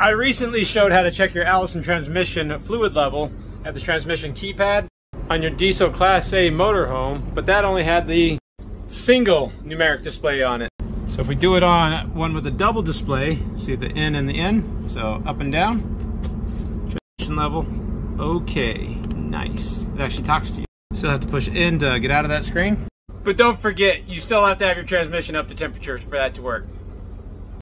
I recently showed how to check your Allison transmission fluid level at the transmission keypad on your diesel Class A motorhome, but that only had the single numeric display on it. So if we do it on one with a double display, see the N and the N. so up and down, transmission level, okay, nice. It actually talks to you. Still have to push in to get out of that screen. But don't forget, you still have to have your transmission up to temperature for that to work.